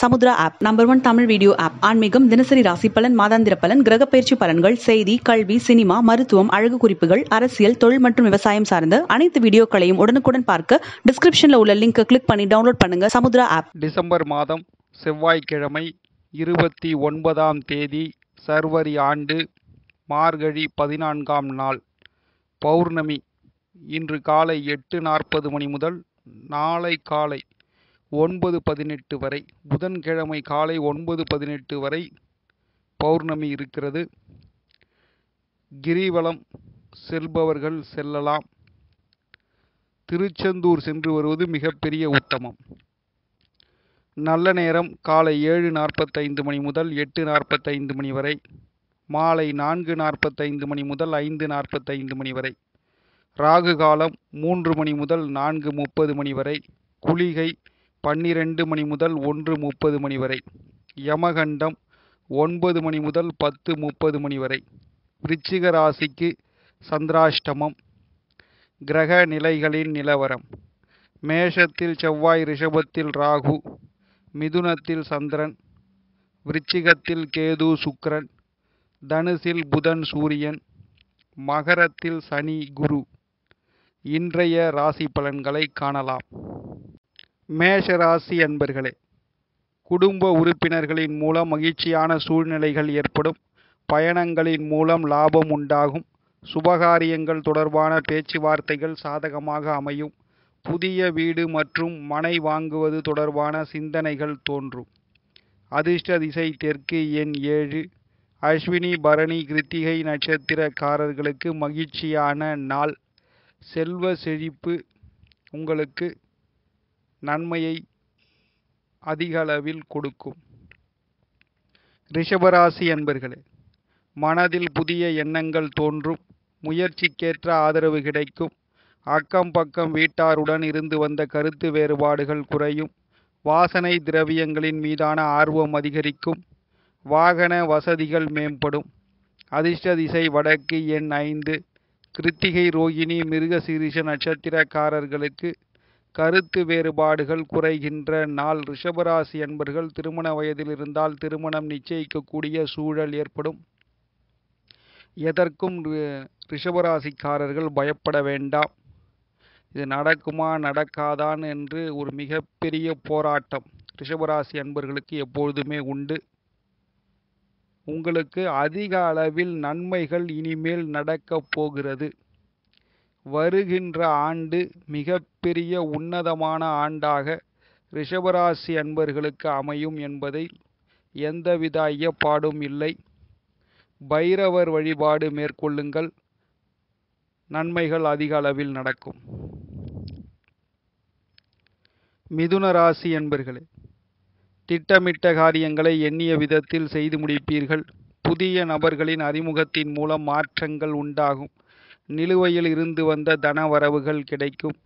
Samudra app number one Tamil video app ஆன்மீகம் தினசரி ராசி பலன் மாதாந்திர பலன் கிரக பயிற்சி பலன்கள் செய்தி கல்வி சினிமா மருத்துவம் அழகு குறிப்புகள் அரசியல் தொழில் மற்றும் விவசாயம் சார்ந்த அனைத்து வீடியோக்களையும் உடனுக்குடன் பார்க்க டிஸ்கிரிப்ஷன்ல உள்ள லிங்கை கிளிக் பண்ணி டவுன்லோட் பண்ணுங்க சமுத்ரா ஆப். டிசம்பர் மாதம் செவ்வாய்க்கிழமை இருபத்தி ஒன்பதாம் தேதி சர்வரி ஆண்டு மார்கழி பதினான்காம் நாள் பௌர்ணமி இன்று காலை எட்டு நாற்பது மணி முதல் நாளை காலை ஒன்பது பதினெட்டு வரை. புதன்கிழமை காலை ஒன்பது பதினெட்டு வரை பௌர்ணமி இருக்கிறது. கிரிவலம் செல்பவர்கள் செல்லலாம். திருச்செந்தூர் சென்று வருவது மிகப்பெரிய உத்தமம். நல்ல நேரம் காலை ஏழு நாற்பத்தைந்து மணி முதல் எட்டு நாற்பத்தைந்து மணி வரை. மாலை நான்கு நாற்பத்தைந்து மணி முதல் ஐந்து நாற்பத்தைந்து மணி வரை. ராகு காலம் மூன்று மணி முதல் நான்கு முப்பது மணி வரை. குளிகை பன்னிரண்டு மணி முதல் ஒன்று முப்பது மணி வரை. யமகண்டம் ஒன்பது மணி முதல் பத்து முப்பது மணி வரை. விருச்சிக ராசிக்கு சந்திராஷ்டமம். கிரக நிலைகளின் நிலவரம். மேஷத்தில் செவ்வாய் ரிஷபத்தில் ராகு. மிதுனத்தில் சந்திரன். விருச்சிகத்தில் கேது சுக்ரன் தனுசில் புதன் சூரியன். மகரத்தில் சனி குரு. இன்றைய ராசி பலன்களை காணலாம். மேஷராசி அன்பர்களே குடும்ப உறுப்பினர்களின் மூலம் மகிழ்ச்சியான சூழ்நிலைகள் ஏற்படும். பயணங்களின் மூலம் லாபம் உண்டாகும். சுபகாரியங்கள் தொடர்பான பேச்சுவார்த்தைகள் சாதகமாக அமையும். புதிய வீடு மற்றும் மனை வாங்குவது தொடர்பான சிந்தனைகள் தோன்றும். அதிர்ஷ்ட திசை தெற்கு எண் ஏழு. அஸ்வினி பரணி கிருத்திகை நட்சத்திரக்காரர்களுக்கு மகிழ்ச்சியான நாள். செல்வ செழிப்பு உங்களுக்கு நன்மையை அதிகளவில் கொடுக்கும். ரிஷபராசி என்பர்களே மனதில் புதிய எண்ணங்கள் தோன்றும். முயற்சிக்கேற்ற ஆதரவு கிடைக்கும். அக்கம் பக்கம் வீட்டாருடன் இருந்து வந்த கருத்து வேறுபாடுகள் குறையும். வாசனை திரவியங்களின் மீதான ஆர்வம் அதிகரிக்கும். வாகன வசதிகள் மேம்படும். அதிர்ஷ்ட திசை வடக்கு எண் ஐந்து. கிருத்திகை ரோகிணி மிருகசீரிஷ நட்சத்திரக்காரர்களுக்கு கருத்து வேறுபாடுகள் குறைகின்ற நாள் ரிஷபராசி என்பர்கள் திருமண வயதில் இருந்தால் திருமணம் நிச்சயிக்கக்கூடிய சூழல் ஏற்படும். எதற்கும் ரிஷபராசிக்காரர்கள் பயப்பட வேண்டாம். இது நடக்குமா நடக்காதான் என்று ஒரு மிகப்பெரிய போராட்டம் ரிஷபராசி அன்பர்களுக்கு எப்பொழுதுமே உண்டு. உங்களுக்கு அதிக அளவில் நன்மைகள் இனிமேல் நடக்கப் போகிறது. வருகின்ற ஆண்டு மிகப்பெரிய உன்னதமான ஆண்டாக ரிஷபராசி அன்பர்களுக்கு அமையும் என்பதை எந்தவித ஐயப்பாடும் இல்லை. பைரவர் வழிபாடு மேற்கொள்ளுங்கள். நன்மைகள் அதிக அளவில் நடக்கும். மிதுன ராசி என்பர்களே திட்டமிட்ட காரியங்களை எண்ணிய விதத்தில் செய்து முடிப்பீர்கள். புதிய நபர்களின் அறிமுகத்தின் மூலம் மாற்றங்கள் உண்டாகும். நிலுவையில் இருந்து வந்த தனவரவுகள் கிடைக்கும்.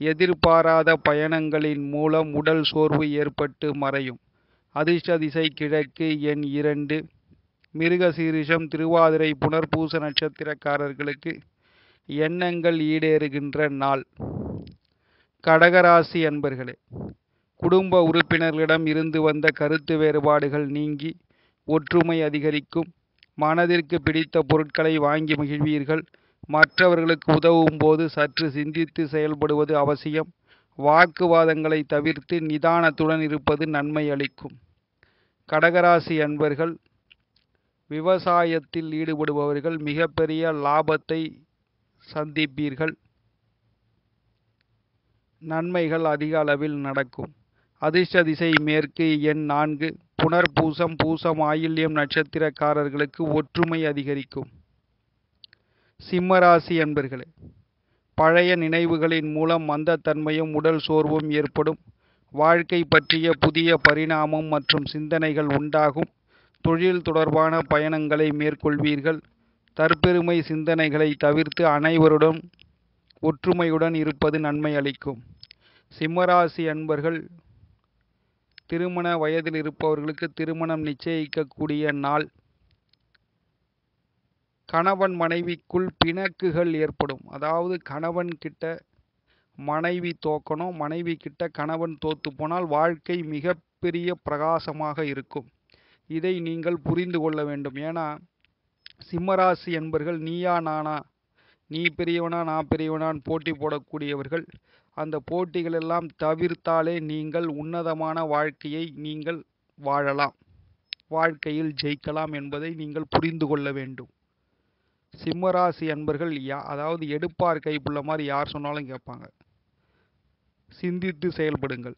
எதிர்பாராத பயணங்களின் மூலம் உடல் சோர்வு ஏற்பட்டு மறையும். அதிர்ஷ்ட திசை கிழக்கு எண் இரண்டு. மிருகசீரிஷம் திருவாதிரை புனர்பூச நட்சத்திரக்காரர்களுக்கு எண்ணங்கள் ஈடேறுகின்ற நாள். கடகராசி அன்பர்களே குடும்ப உறுப்பினர்களிடம் இருந்து வந்த கருத்து வேறுபாடுகள் நீங்கி ஒற்றுமை அதிகரிக்கும். மனதிற்கு பிடித்த பொருட்களை வாங்கி மகிழ்வீர்கள். மற்றவர்களுக்கு உதவும் போது சற்று சிந்தித்து செயல்படுவது அவசியம். வாக்குவாதங்களை தவிர்த்து நிதானத்துடன் இருப்பது நன்மை அளிக்கும். கடகராசி அன்பர்கள் விவசாயத்தில் ஈடுபடுபவர்கள் மிகப்பெரிய லாபத்தை சந்திப்பீர்கள். நன்மைகள் அதிக அளவில் நடக்கும். அதிர்ஷ்ட திசை மேற்கு எண் நான்கு. புனர்பூசம் பூசம் ஆயில்யம் நட்சத்திரக்காரர்களுக்கு ஒற்றுமை அதிகரிக்கும். சிம்மராசி அன்பர்களே பழைய நினைவுகளின் மூலம் மந்தத்தன்மையும் உடல் சோர்வும் ஏற்படும். வாழ்க்கை பற்றிய புதிய பரிணாமம் மற்றும் சிந்தனைகள் உண்டாகும். தொழில் தொடர்பான பயணங்களை மேற்கொள்வீர்கள். தற்பெருமை சிந்தனைகளை தவிர்த்து அனைவருடன் ஒற்றுமையுடன் இருப்பது நன்மை அளிக்கும். சிம்மராசி அன்பர்கள் திருமண வயதில் இருப்பவர்களுக்கு திருமணம் நிச்சயிக்கக்கூடிய நாள். கணவன் மனைவிக்குள் பிணக்குகள் ஏற்படும். அதாவது கணவன் கிட்ட மனைவி தோக்கணும் மனைவி கிட்ட கணவன் தோத்து போனால் வாழ்க்கை மிகப்பெரிய பிரகாசமாக இருக்கும். இதை நீங்கள் புரிந்து கொள்ள வேண்டும். ஏன்னா சிம்மராசி என்பர்கள் நீயா நானா நீ பெரியவனா நான் பெரியவனான் போட்டி போடக்கூடியவர்கள் அந்த போட்டிகள் எல்லாம் தவிர்த்தாலே நீங்கள் உன்னதமான வாழ்க்கையை நீங்கள் வாழலாம். வாழ்க்கையில் ஜெயிக்கலாம் என்பதை நீங்கள் புரிந்து கொள்ள வேண்டும். சிம்மராசி அன்பர்கள் யா அதாவது எடுப்பார் கைப்புள்ள மாதிரி யார் சொன்னாலும் கேட்பாங்க. சிந்தித்து செயல்படுங்கள்.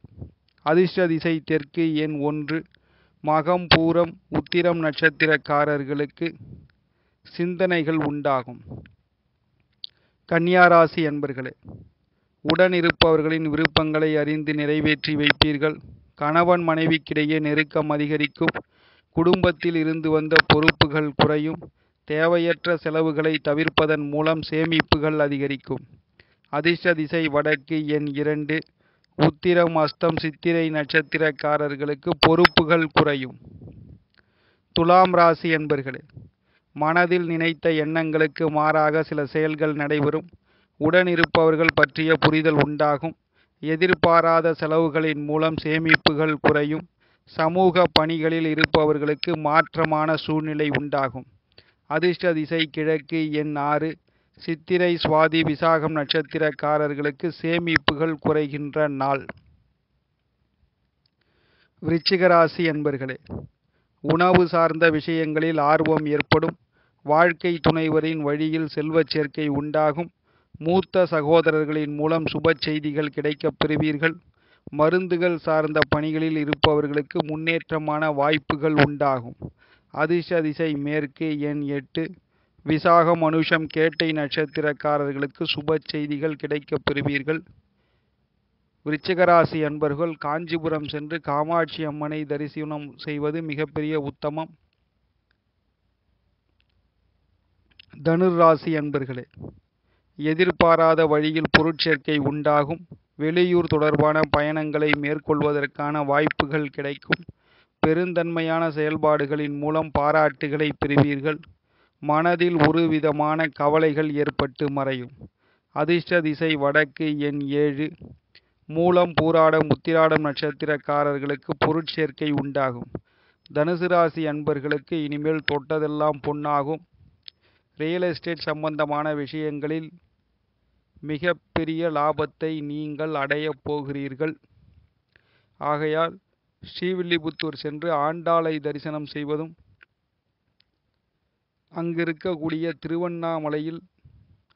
அதிர்ஷ்ட திசை தெற்கு எண் ஒன்று. மகம் பூரம் உத்திரம் நட்சத்திரக்காரர்களுக்கு சிந்தனைகள் உண்டாகும். கன்னியாராசி என்பர்களே உடன் இருப்பவர்களின் விருப்பங்களை அறிந்து நிறைவேற்றி வைப்பீர்கள். கணவன் மனைவிக்கிடையே நெருக்கம் அதிகரிக்கும். குடும்பத்தில் இருந்து வந்த பொறுப்புகள் குறையும். தேவையற்ற செலவுகளை தவிர்ப்பதன் மூலம் சேமிப்புகள் அதிகரிக்கும். அதிர்ஷ்ட திசை வடக்கு எண் இரண்டு. உத்திரம் அஸ்தம் சித்திரை நட்சத்திரக்காரர்களுக்கு பொறுப்புகள் குறையும். துலாம் ராசி என்பர்களே மனதில் நினைத்த எண்ணங்களுக்கு மாறாக சில செயல்கள் நடைபெறும். உடன் இருப்பவர்கள் பற்றிய புரிதல் உண்டாகும். எதிர்பாராத செலவுகளின் மூலம் சேமிப்புகள் குறையும். சமூக பணிகளில் இருப்பவர்களுக்கு மாற்றமான சூழ்நிலை உண்டாகும். அதிர்ஷ்ட திசை கிழக்கு எண் ஆறு. சித்திரை சுவாதி விசாகம் நட்சத்திரக்காரர்களுக்கு சேமிப்புகள் குறைகின்ற நாள். விருச்சிகராசி என்பர்களே உணவு சார்ந்த விஷயங்களில் ஆர்வம் ஏற்படும். வாழ்க்கை துணைவரின் வழியில் செல்வச் சேர்க்கை உண்டாகும். மூத்த சகோதரர்களின் மூலம் சுப செய்திகள் கிடைக்கப் பெறுவீர்கள். மருந்துகள் சார்ந்த பணிகளில் இருப்பவர்களுக்கு முன்னேற்றமான வாய்ப்புகள் உண்டாகும். அதிர்ஷ்ட திசை மேற்கு எண் எட்டு. விசாகம் மனுஷம் கேட்டை நட்சத்திரக்காரர்களுக்கு சுப செய்திகள் கிடைக்கப் பெறுவீர்கள். விருச்சிகராசி அன்பர்கள் காஞ்சிபுரம் சென்று காமாட்சி அம்மனை தரிசனம் செய்வது மிகப்பெரிய உத்தமம். தனுர் ராசி அன்பர்களே எதிர்பாராத வழியில் பொருட்சேர்க்கை உண்டாகும். வெளியூர் தொடர்பான பயணங்களை மேற்கொள்வதற்கான வாய்ப்புகள் கிடைக்கும். பெருந்தன்மையான செயல்பாடுகளின் மூலம் பாராட்டுகளை பெறுவீர்கள். மனதில் ஒருவிதமான கவலைகள் ஏற்பட்டு மறையும். அதிர்ஷ்ட திசை வடக்கு எண் ஏழு. மூலம் பூராடம் உத்திராடம் நட்சத்திரக்காரர்களுக்கு பொருட்சேர்க்கை உண்டாகும். தனுசு ராசி அன்பர்களுக்கு இனிமேல் தொட்டதெல்லாம் பொன்னாகும். ரியல் எஸ்டேட் சம்பந்தமான விஷயங்களில் மிகப்பெரிய லாபத்தை நீங்கள் அடையப் போகிறீர்கள். ஆகையால் ஸ்ரீவில்லிபுத்தூர் சென்று ஆண்டாளை தரிசனம் செய்வதும் அங்கிருக்கக்கூடிய திருவண்ணாமலையில்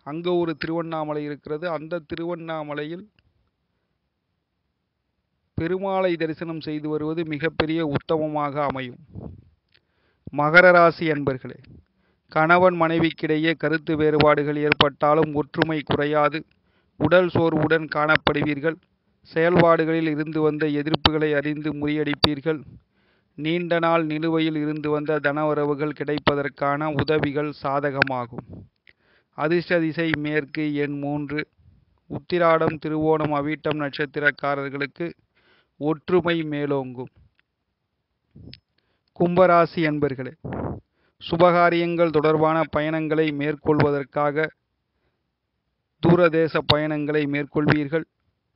அங்கே ஒரு திருவண்ணாமலை இருக்கிறது. அந்த திருவண்ணாமலையில் பெருமாளை தரிசனம் செய்து வருவது மிகப்பெரிய உத்தமமாக அமையும். மகர ராசி என்பர்களே கணவன் மனைவிக்கிடையே கருத்து வேறுபாடுகள் ஏற்பட்டாலும் ஒற்றுமை குறையாது. உடல் சோர்வுடன் காணப்படுவீர்கள். செயல்பாடுகளில் இருந்து வந்த எதிர்ப்புகளை அறிந்து முறியடிப்பீர்கள். நீண்ட நாள் நிலுவையில் இருந்து வந்த தனவரவுகள் கிடைப்பதற்கான உதவிகள் சாதகமாகும். அதிர்ஷ்ட திசை மேற்கு எண் மூன்று. உத்திராடம் திருவோணம் அவிட்டம் நட்சத்திரக்காரர்களுக்கு ஒற்றுமை மேலோங்கும். கும்பராசி என்பர்களே சுபகாரியங்கள் தொடர்பான பயணங்களை மேற்கொள்வதற்காக தூரதேச பயணங்களை மேற்கொள்வீர்கள்.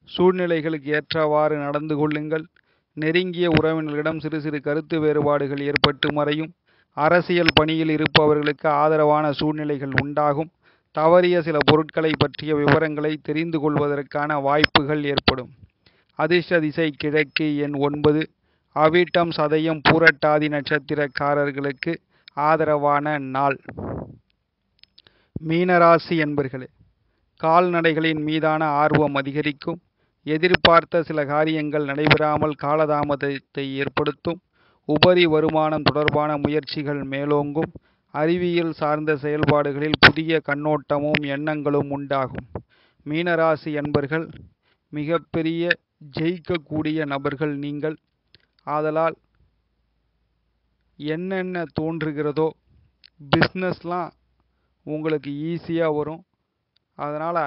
சூழ்நிலைகளுக்கு ஏற்றவாறு நடந்து கொள்ளுங்கள். நெருங்கிய உறவினர்களிடம் சிறு சிறு கருத்து வேறுபாடுகள் ஏற்பட்டு மறையும். அரசியல் பணியில் இருப்பவர்களுக்கு ஆதரவான சூழ்நிலைகள் உண்டாகும். தவறிய சில பொருட்களை பற்றிய விவரங்களை தெரிந்து கொள்வதற்கான வாய்ப்புகள் ஏற்படும். அதிர்ஷ்ட திசை கிழக்கு எண் ஒன்பது. அவிட்டம் சதயம் பூரட்டாதி நட்சத்திரக்காரர்களுக்கு ஆதரவான நாள். மீனராசி என்பர்களே கால்நடைகளின் மீதான ஆர்வம் அதிகரிக்கும். எதிர்பார்த்த சில காரியங்கள் நடைபெறாமல் காலதாமதத்தை ஏற்படுத்தும். உபரி வருமானம் தொடர்பான முயற்சிகள் மேலோங்கும். அறிவியல் சார்ந்த செயல்பாடுகளில் புதிய கண்ணோட்டமும் எண்ணங்களும் உண்டாகும். மீனராசி என்பர்கள் மிகப்பெரிய ஜெயிக்கக்கூடிய நபர்கள் நீங்கள். ஆதலால் என்னென்ன தோன்றுகிறதோ பிஸ்னஸ்லாம் உங்களுக்கு ஈஸியாக வரும். அதனால்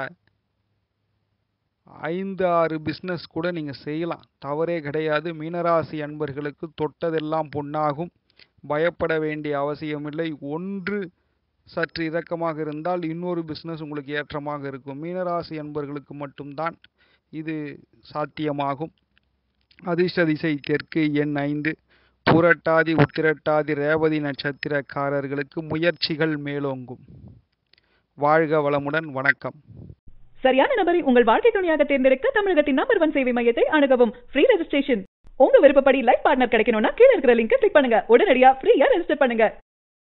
ஐந்து ஆறு பிஸ்னஸ் கூட நீங்கள் செய்யலாம். தவறே கிடையாது. மீனராசி அன்பர்களுக்கு தொட்டதெல்லாம் பொன்னாகும். பயப்பட வேண்டிய அவசியமில்லை ஒன்று சற்று இறக்கமாக இருந்தால் இன்னொரு பிஸ்னஸ் உங்களுக்கு ஏற்றமாக இருக்கும். மீனராசி அன்பர்களுக்கு மட்டும்தான் இது சாத்தியமாகும். அதிர்ஷ்ட திசை தெற்கு எண் ஐந்து. புரட்டாதி உத்திரட்டாதி ரேவதி நட்சத்திரக்காரர்களுக்கு முயற்சிகள் மேலோங்கும். வாழ்க வளமுடன். வணக்கம். சரியான நபரை உங்கள் வாழ்க்கை துணையாக தேர்ந்தெடுக்க தமிழகத்தின் நம்பர் ஒன் சேவை மையத்தை அணுகவும். ஃப்ரீ ரெஜிஸ்ட்ரேஷன் உங்க விருப்பப்படி லைஃப் பார்ட்னர் கிடைக்கணும்னா கீழ இருக்கிற லிங்க் கிளிக் பண்ணுங்க. உடனடியா ஃப்ரீயா ரெஜிஸ்டர் பண்ணுங்க.